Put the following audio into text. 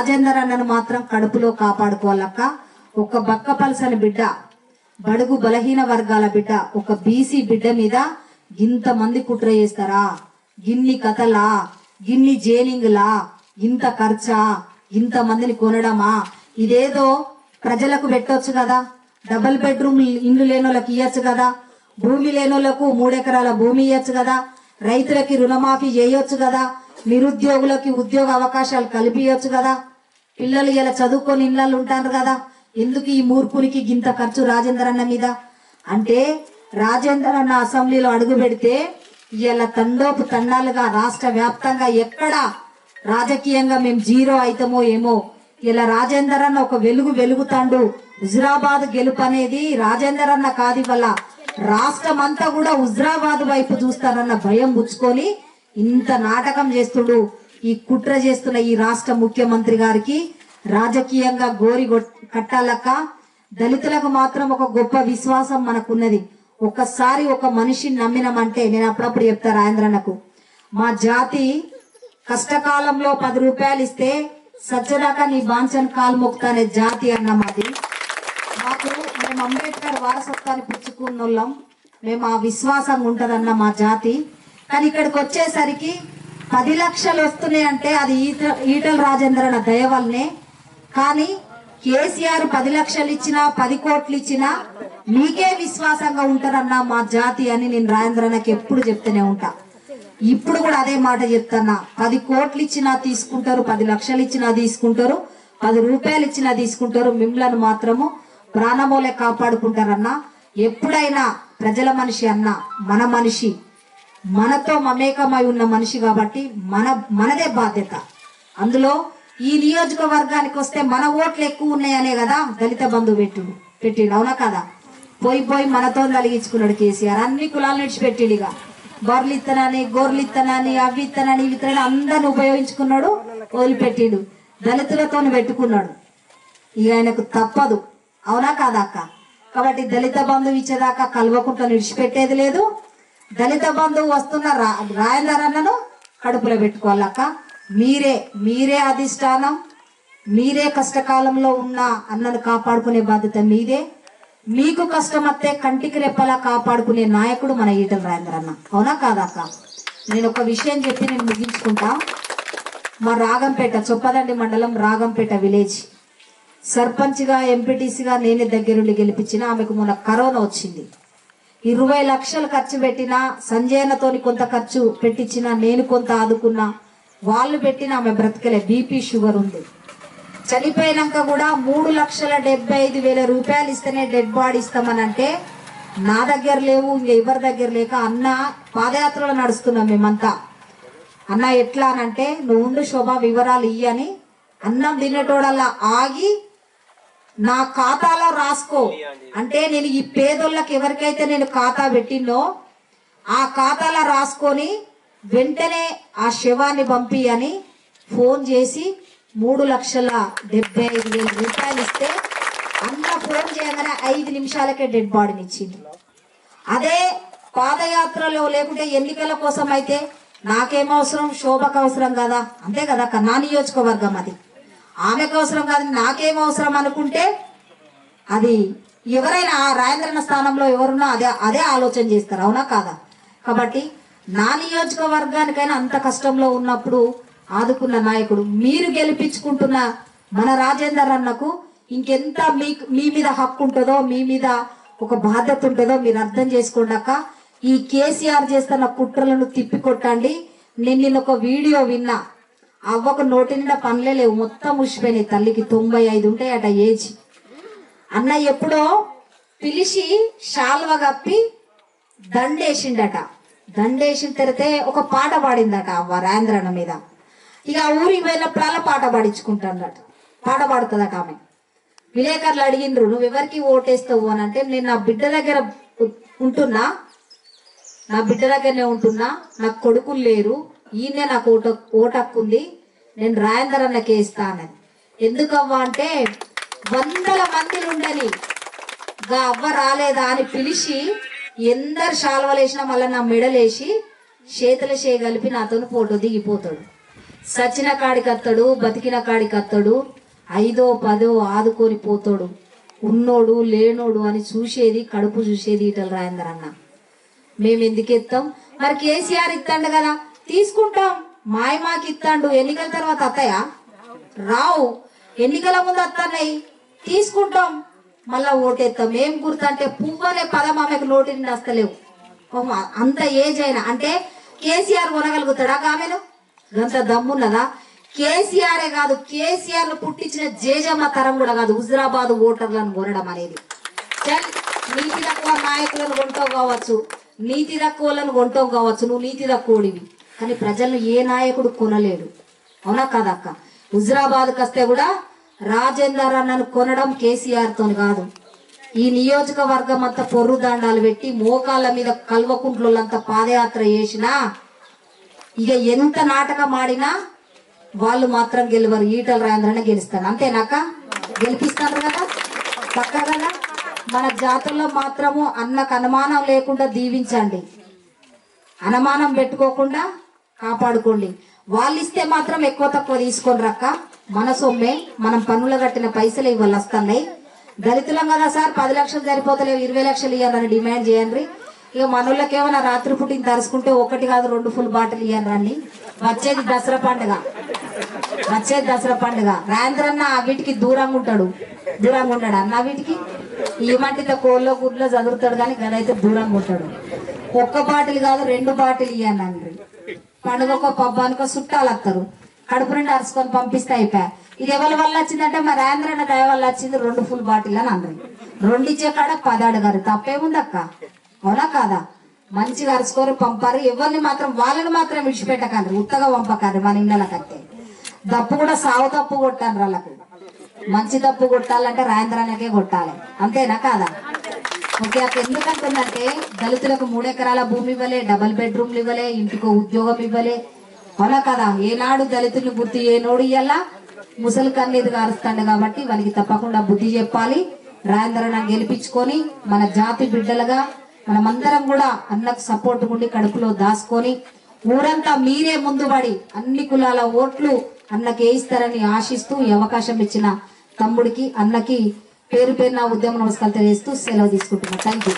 రాజేందర్ అన్నను మాత్రం కడుపులో కాపాడుకోవాలక్క. ఒక బక్క పలసని బిడ్డ బడుగు బలహీన వర్గాల బిడ్డ ఒక బీసీ బిడ్డ మీద ఇంత మంది కుట్ర చేస్తారా? గిన్ని కథలా? గిన్ని జైలింగ్లా? ఇంత ఖర్చా? ఇంత మందిని కొనడమా? ఇదేదో ప్రజలకు పెట్టొచ్చు కదా. డబుల్ బెడ్రూమ్ ఇండ్లు లేని వాళ్ళకి ఇవ్వచ్చు కదా. భూమి లేని వాళ్ళకు మూడెకరాల భూమి ఇవ్వచ్చు కదా. రైతులకి రుణమాఫీ చేయొచ్చు కదా. నిరుద్యోగులకి ఉద్యోగ అవకాశాలు కల్పించవచ్చు కదా. పిల్లలు ఇలా చదువుకొని ఇళ్ళు ఉంటారు కదా. ఎందుకు ఈ మూర్ఖునికి గింత ఖర్చు రాజేందర్ అన్న మీద? అంటే రాజేందర్ అన్న అసెంబ్లీలో అడుగు పెడితే ఇలా తండోపు తండాలుగా రాష్ట్ర వ్యాప్తంగా ఎక్కడ రాజకీయంగా మేము జీరో అవుతామో ఏమో. ఇలా రాజేందర్ అన్న ఒక వెలుగు వెలుగుతాండు. హుజరాబాద్ గెలుపు అనేది రాజేందర్ అన్న కాదు వల్ల రాష్ట్రం అంతా కూడా హుజరాబాద్ వైపు చూస్తారన్న భయం పుచ్చుకొని ఇంత నాటకం చేస్తుడు. ఈ కుట్ర చేస్తున్న ఈ రాష్ట్ర ముఖ్యమంత్రి గారికి రాజకీయంగా గోరి కట్టాలక్క దళితులకు మాత్రం ఒక గొప్ప విశ్వాసం మనకున్నది. ఒక్కసారి ఒక మనిషిని నమ్మినామంటే నేను అప్పుడప్పుడు చెప్తా రాజేంద్రన్నకు. మా జాతి కష్టకాలంలో పది రూపాయలు ఇస్తే సచ్చదాకా నీ బాంచన్ కాలు మొక్కుతానే జాతి అన్న మాది. మాకు మేము అంబేద్కర్ వారసత్వాన్ని పుచ్చుకున్నోళ్ళం. మేము ఆ విశ్వాసంగా ఉంటదన్న మా జాతి. కానీ ఇక్కడికి వచ్చేసరికి పది లక్షలు వస్తున్నాయి అంటే అది ఈట ఈటల రాజేంద్ర దయ వల్లనే. కానీ కేసీఆర్ పది లక్షలు ఇచ్చినా పది కోట్లు ఇచ్చినా మీకే విశ్వాసంగా ఉంటారన్న మా జాతి అని నేను రాజేంద్రనకి ఎప్పుడు చెప్తూనే ఉంటా. ఇప్పుడు కూడా అదే మాట చెప్తున్నా. పది కోట్లు ఇచ్చినా తీసుకుంటారు పది లక్షలు ఇచ్చినా తీసుకుంటారు పది రూపాయలు ఇచ్చినా తీసుకుంటారు మిమ్మల్ని మాత్రము ప్రాణమూలే కాపాడుకుంటారన్నా. ఎప్పుడైనా ప్రజల మనిషి అన్న మన మనిషి. మనతో మమేకమై ఉన్న మనిషి కాబట్టి మన మనదే బాధ్యత. అందులో ఈ నియోజకవర్గానికి వస్తే మన ఓట్లు ఎక్కువ ఉన్నాయనే కదా దళిత బంధువు పెట్టుడు పెట్టిండు. అవునా కదా? పోయి పోయి మనతో తలిగించుకున్నాడు కేసీఆర్. అన్ని కులాలు విడిచిపెట్టిండు ఇక. బొర్రెలు ఇత్తనని గొర్రెలు ఇత్తనని అవి ఇత్తనని ఇవి ఇత్తనని అందరిని ఉపయోగించుకున్నాడు వదిలిపెట్టిండు. దళితులతో పెట్టుకున్నాడు. ఇక ఆయనకు తప్పదు. అవునా కాదా అక్క? కాబట్టి దళిత బంధువు ఇచ్చేదాకా కలవకుండా విడిచిపెట్టేది లేదు. దళిత బంధువు వస్తున్న రా రాయలరన్నను కడుపులో పెట్టుకోవాలక్క. మీరే మీరే అధిష్టానం మీరే కష్టకాలంలో ఉన్న అన్నను కాపాడుకునే బాధ్యత మీదే. మీకు కష్టం కంటికి రెప్పలా కాపాడుకునే నాయకుడు మన ఈటల రాజేంద్ర అన్న అవునా కాదక్క? నేను ఒక విషయం చెప్పి నేను ముగించుకుంటా. మా రాగంపేట చొప్పదండి మండలం రాగంపేట విలేజ్. సర్పంచ్గా ఎంపీటీసీగా నేనే దగ్గరుండి గెలిపించిన ఆమెకు మొన్న కరోనా వచ్చింది. ఇరవై లక్షలు ఖర్చు పెట్టిన సంజయనతోని కొంత ఖర్చు పెట్టించిన నేను కొంత ఆదుకున్నా వాళ్ళు పెట్టిన ఆమె బ్రతకలే బీపీ షుగర్ ఉంది. చనిపోయినాక కూడా మూడు లక్షల డెబ్బై ఐదు వేల రూపాయలు ఇస్తేనే డెడ్ బాడీ ఇస్తామని అంటే నా దగ్గర లేవు ఇంకా ఎవరి దగ్గర లేక అన్న పాదయాత్రలో నడుస్తున్నాం మేమంతా. అన్న ఎట్లా అని అంటే నువ్వు ఉండు శోభ వివరాలు ఇయ్యని అన్నం తినేటోడల్లా ఆగి నా ఖాతాలో రాసుకో. అంటే నేను ఈ పేదోళ్ళకి ఎవరికైతే నేను ఖాతా పెట్టినో ఆ ఖాతాలో రాసుకొని వెంటనే ఆ శవాన్ని పంపి అని ఫోన్ చేసి మూడు లక్షల డెబ్బై ఐదు వేల రూపాయలు ఇస్తే అన్న ఫోన్ చేయగానే ఐదు నిమిషాలకే డెడ్ బాడీని ఇచ్చింది. అదే పాదయాత్రలో లేకుంటే ఎన్నికల కోసం అయితే నాకేం అవసరం శోభకు అవసరం కదా. అంతే కదా అక్క, నా నియోజకవర్గం అది. ఆమెకు అవసరం కాదు నాకేం అవసరం అనుకుంటే అది ఎవరైనా ఆ స్థానంలో ఎవరున్నా అదే అదే ఆలోచన చేస్తారు అవునా కాదా? కాబట్టి నా నియోజకవర్గానికైనా అంత కష్టంలో ఉన్నప్పుడు ఆదుకున్న నాయకుడు మీరు గెలిపించుకుంటున్న మన రాజేందర్ అన్నకు ఇంకెంత మీ మీ మీద హక్కు ఉంటుందో మీ మీద ఒక బాధ్యత ఉంటుందో మీరు అర్థం చేసుకోండాక ఈ కేసీఆర్ చేస్తున్న కుట్రలను తిప్పికొట్టండి. నేను నిన్న ఒక వీడియో విన్నా. అవ్వకు నోటి నిండా పనులే లేవు. మొత్తం ముసిపోయినాయి తల్లికి. తొంభై ఐదు ఉంటాయి అట ఏజ్. అన్న ఎప్పుడో పిలిచి శాల్వ కప్పి దండేసిండట. దండేసిన తెరితే ఒక పాట పాడిందట అవ్వ రాంద్రన్న మీద. ఇక ఆ ఊరికి పోయినప్పుడల్లా పాట పాడించుకుంటాడట పాట పాడుతుందట ఆమె. విలేకరులు అడిగిండ్రు నువ్వు ఎవరికి ఓటేస్తావు? అని అంటే నేను నా బిడ్డ దగ్గర ఉంటున్నా. నా బిడ్డ దగ్గరనే ఉంటున్నా. నాకు కొడుకులు లేరు. ఈయనే నాకు ఓట ఓటక్కు ఉంది నేను రాయందర్ అన్నకి ఇస్తా ఎందుకవ్వా అంటే వందల మంది ఉండని గా అవ్వ రాలేదా అని పిలిచి ఎందరు శాల్వలేసినా మళ్ళీ నా మెడలేసి చేతుల చేయి కలిపి నాతో ఫోటో దిగిపోతాడు. సచిన కాడికి అత్తడు బతికిన కాడికి అత్తడు ఐదో పదో ఆదుకొని పోతాడు. ఉన్నోడు లేనోడు అని చూసేది కడుపు చూసేది ఈటల రాయందర్ అన్న మేము ఎందుకు ఎత్తాం? మరి కేసీఆర్ ఇస్తాడు కదా. తీసుకుంటాం. మాయ మాకి ఇస్తాండు ఎన్నికల తర్వాత అత్తయా రావు. ఎన్నికల ముందు వస్తున్నాయి తీసుకుంటాం. మళ్ళా ఓటేస్తాం ఏం గుర్తంటే పువ్వనే పువ్వు అనే పదం ఆమెకు నోటి నుండి వస్తలేవు అంత ఏజ్ అయినా. అంటే కేసీఆర్ కొనగలుగుతాడా ఆమెను గంత దమ్మున్నదా? కేసీఆరే కాదు కేసీఆర్ పుట్టించిన జేజమ్మ తరం కూడా కాదు. హుజరాబాద్ ఓటర్లను కొనడం అనేది. నీతి తక్కువ నాయకులను కొంటావు కావచ్చు. నీతి తక్కువలను కొంటావు కావచ్చు. నువ్వు నీతి తక్కువడివి. కానీ ప్రజలను ఏ నాయకుడు కొనలేడు. అవునా కాదక్క హుజరాబాద్కి వస్తే కూడా రాజేందర్ అన్నను కొనడం కేసీఆర్తో కాదు. ఈ నియోజకవర్గం అంతా పొర్రు దండాలు పెట్టి మోకాళ్ళ మీద కల్వకుంట్లంతా పాదయాత్ర చేసినా ఇక ఎంత నాటకం ఆడినా వాళ్ళు మాత్రం గెలవరు. ఈటల రాయంద్రనే గెలుస్తాను అంతేనాక గెలిపిస్తారు కదా? పక్కగా మన జాతుల్లో మాత్రము అన్నకు అనుమానం లేకుండా దీవించండి. అనుమానం పెట్టుకోకుండా కాపాడుకోండి. వాళ్ళు ఇస్తే మాత్రం ఎక్కువ తక్కువ తీసుకొని రక్క. మన సొమ్మే మనం పన్నులు కట్టిన పైసలు ఇవ్వాలి వస్తున్నాయి దళితులం కదా సార్ పది లక్షలు సరిపోతలేవు ఇరవై లక్షలు ఇవ్వాలని డిమాండ్ చేయండి. ఇక మనోళ్ళకి రాత్రి పుట్టిన తరుచుకుంటే ఒకటి కాదు రెండు ఫుల్ బాటిల్ ఇవ్వండి వచ్చేది దసరా పండుగ. వచ్చేది దసరా పండుగ. రాయంద్రన్న వీటికి దూరంగా ఉంటాడు. దూరంగా ఉంటాడు అన్న వీటికి? ఈ మట్టితో కోళ్ళో గుడ్లో చదువుతాడు కానీ గదైతే దూరంగా ఉంటాడు. ఒక్క బాటిల్ కాదు రెండు బాటిల్ ఇవ్వండి పండుగకో పబ్బానికో చుట్టాలు వస్తారు. కడుపు నుండి అరుచుకొని పంపిస్తే అయిపోయా. ఇది ఎవరి వల్ల వచ్చిందంటే మా రాయంద్రన్న దయ వల్ల వచ్చింది రెండు ఫుల్ బాటిల్ అని అందరు రెండు ఇచ్చే కాడ పది అడగారు తప్పేముందక్క? అవునా కాదా? మంచిగా అరుచుకొని పంపారు. ఎవరిని మాత్రం వాళ్ళని మాత్రం విడిచిపెట్టకండి. ఉత్తగా పంపకండి మన ఇళ్ళకైతే దప్పు కూడా సావు తప్పు కొట్టాను వాళ్ళకు. మంచి తప్పు కొట్టాలంటే రాయంద్రానికే కొట్టాలి. అంతేనా కాదా? ఓకే అక్కడ ఎందుకంటుందంటే దళితులకు మూడెకరాల భూమి ఇవ్వలే డబల్ బెడ్రూమ్లు ఇవ్వలే ఇంటికో ఉద్యోగం ఇవ్వలే. అవునా కదా? ఏనాడు దళితుల్ని గుర్తు ఏనోడు ఇయ్యాల? ముసలి కన్నీరు కారుస్తాడు కాబట్టి వాళ్ళకి తప్పకుండా బుద్ధి చెప్పాలి. రాయందరణ గెలిపించుకొని మన జాతి బిడ్డలుగా మనమందరం కూడా అన్నకు సపోర్ట్ ఉండి కడుపులో దాసుకొని ఊరంతా మీరే ముందు పడి అన్ని కులాల ఓట్లు అన్నకి వేయిస్తారని ఆశిస్తూ ఈ అవకాశం ఇచ్చిన తమ్ముడికి అన్నకి పేరు నా ఉద్యమ నమస్కారం తెలియజేస్తూ సెలవు తీసుకుంటున్నాను. Thank you